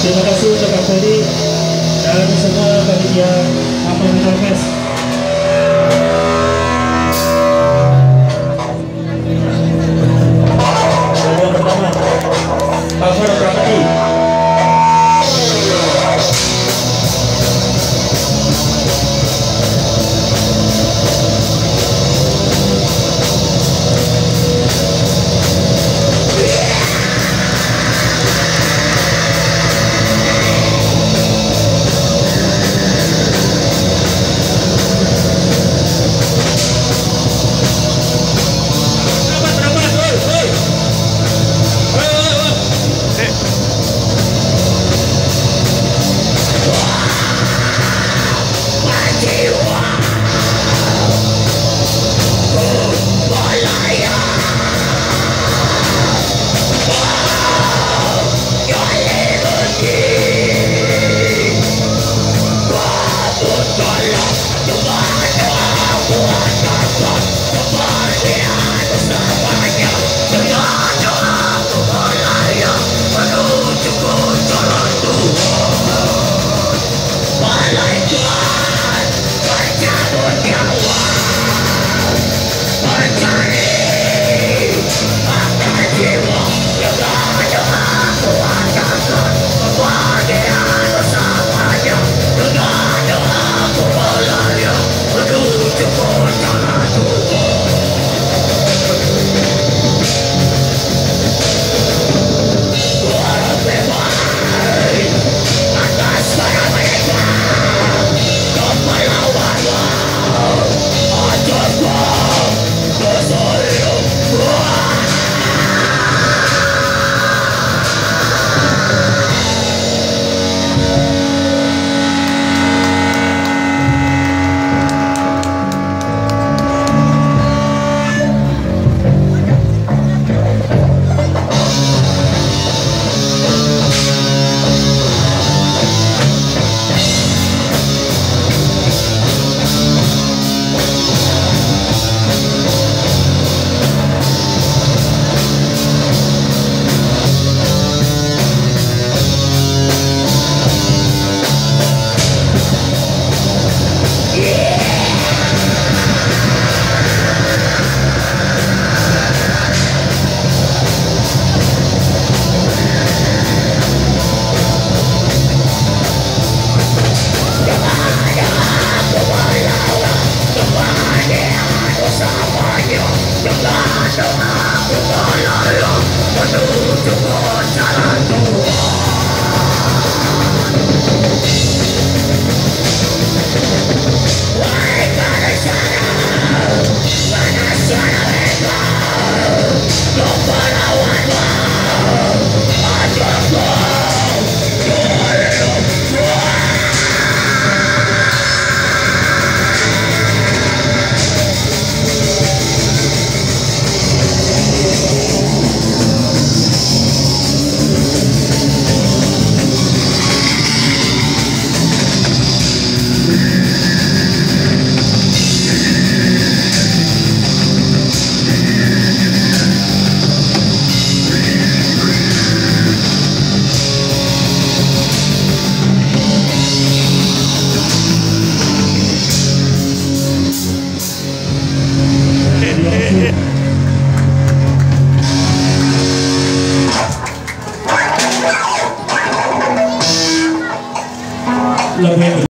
terima kasih sudah kembali dan semua panitia apa yang terkes Don't Lebih